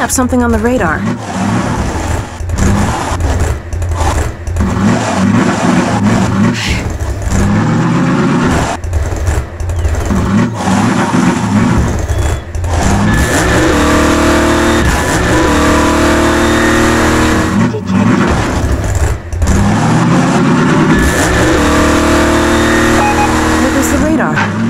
have something on the radar. There goes the radar.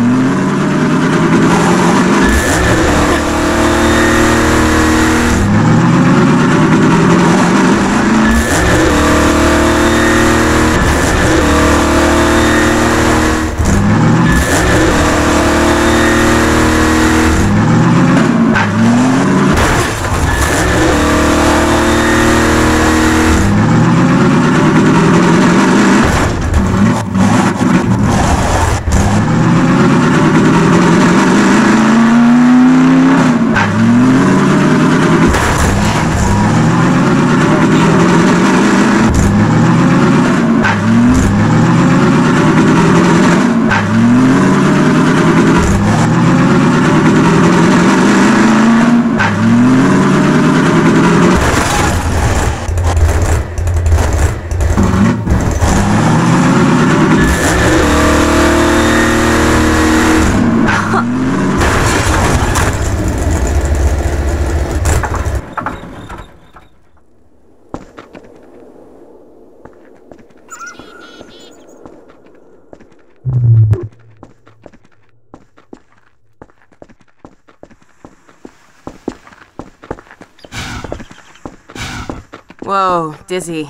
Whoa, dizzy.